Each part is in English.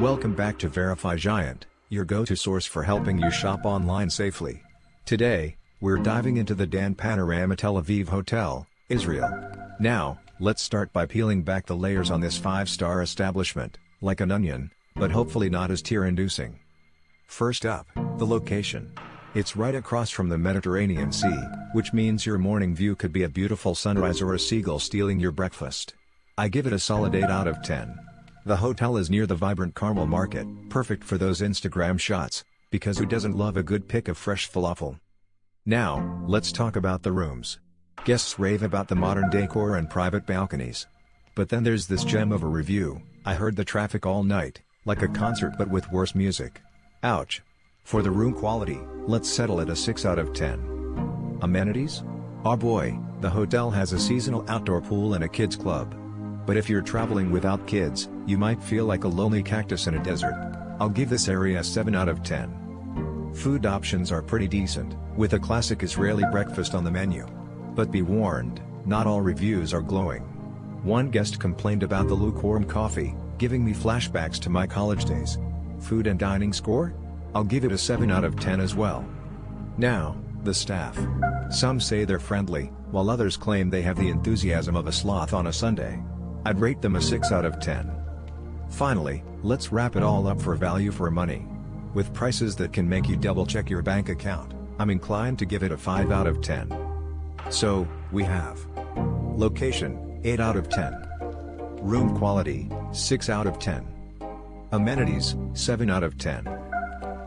Welcome back to Verify Giant, your go-to source for helping you shop online safely. Today, we're diving into the Dan Panorama Tel Aviv Hotel, Israel. Now, let's start by peeling back the layers on this five-star establishment, like an onion, but hopefully not as tear-inducing. First up, the location. It's right across from the Mediterranean Sea, which means your morning view could be a beautiful sunrise or a seagull stealing your breakfast. I give it a solid 8 out of 10. The hotel is near the vibrant Carmel Market, perfect for those Instagram shots, because who doesn't love a good pic of fresh falafel? Now, let's talk about the rooms. Guests rave about the modern decor and private balconies. But then there's this gem of a review, I heard the traffic all night, like a concert but with worse music. Ouch. For the room quality, let's settle at a 6 out of 10. Amenities? Oh boy, the hotel has a seasonal outdoor pool and a kids club. But if you're traveling without kids, you might feel like a lonely cactus in a desert. I'll give this area a 7 out of 10. Food options are pretty decent, with a classic Israeli breakfast on the menu. But be warned, not all reviews are glowing. One guest complained about the lukewarm coffee, giving me flashbacks to my college days. Food and dining score? I'll give it a 7 out of 10 as well. Now, the staff. Some say they're friendly, while others claim they have the enthusiasm of a sloth on a Sunday. I'd rate them a 6 out of 10. Finally, let's wrap it all up for value for money. With prices that can make you double check your bank account, I'm inclined to give it a 5 out of 10. So, we have Location, 8 out of 10. Room quality, 6 out of 10. Amenities, 7 out of 10.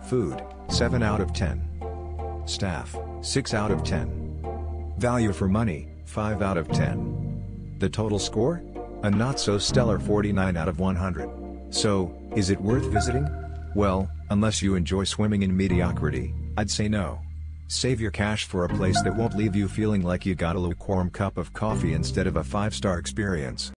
Food, 7 out of 10. Staff, 6 out of 10. Value for money, 5 out of 10. The total score? A not so stellar 49 out of 100. So, is it worth visiting? Well, unless you enjoy swimming in mediocrity, I'd say no. Save your cash for a place that won't leave you feeling like you got a lukewarm cup of coffee instead of a 5-star experience.